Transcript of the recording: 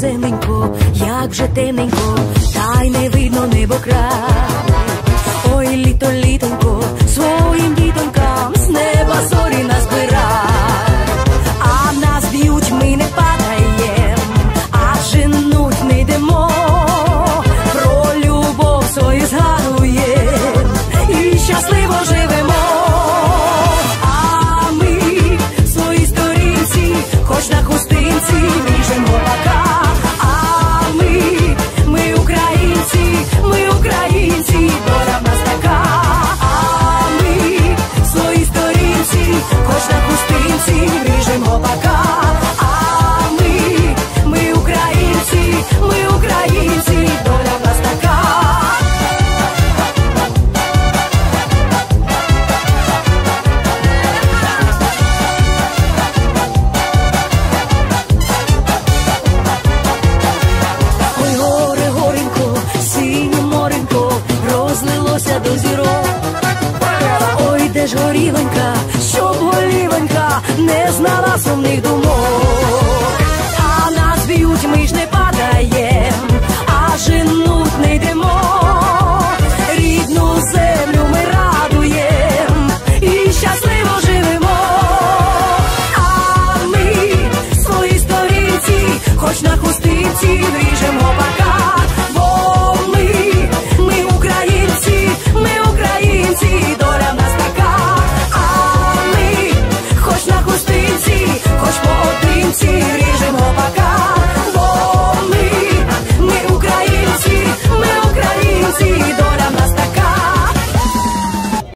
веселенько, як же темненько, та й не видно небо край. Ой, літо літонько. ж горіленька, щоб голівенька не знала сумних думок, а нас б'ють, ми ж не падаєм, а женуть не йдемо, рідну землю ми радуємо і щасливо живемо, а ми свої сторінці, хоч на хустинці вріжемо.